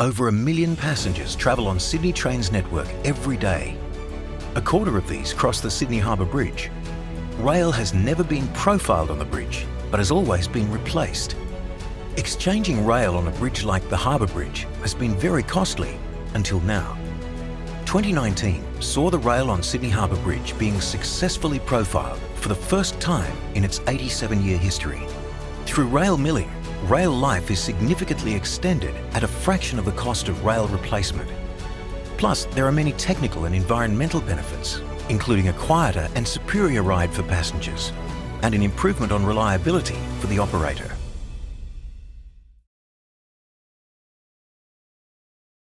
Over a million passengers travel on Sydney Trains network every day. A quarter of these cross the Sydney Harbour Bridge. Rail has never been profiled on the bridge, but has always been replaced. Exchanging rail on a bridge like the Harbour Bridge has been very costly until now. 2019 saw the rail on Sydney Harbour Bridge being successfully profiled for the first time in its 87-year history. Through rail milling, rail life is significantly extended at a fraction of the cost of rail replacement. Plus, there are many technical and environmental benefits, including a quieter and superior ride for passengers and an improvement on reliability for the operator.